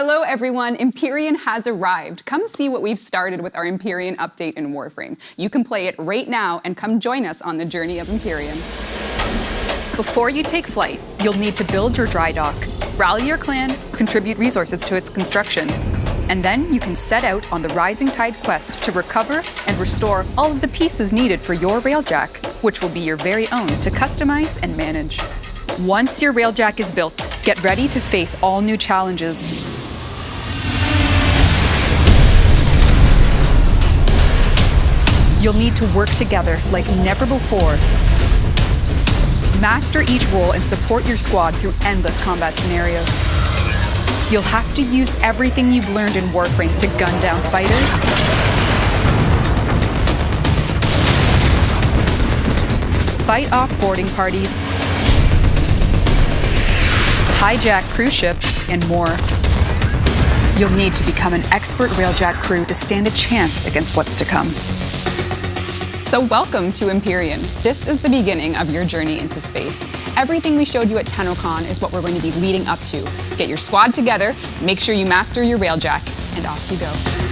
Hello everyone, Empyrean has arrived. Come see what we've started with our Empyrean update in Warframe. You can play it right now and come join us on the journey of Empyrean. Before you take flight, you'll need to build your dry dock, rally your clan, contribute resources to its construction, and then you can set out on the Rising Tide quest to recover and restore all of the pieces needed for your Railjack, which will be your very own to customize and manage. Once your Railjack is built, get ready to face all new challenges. You'll need to work together like never before. Master each role and support your squad through endless combat scenarios. You'll have to use everything you've learned in Warframe to gun down fighters, fight off boarding parties, hijack crewships, and more. You'll need to become an expert Railjack crew to stand a chance against what's to come. So welcome to Empyrean. This is the beginning of your journey into space. Everything we showed you at TennoCon is what we're going to be leading up to. Get your squad together, make sure you master your Railjack, and off you go.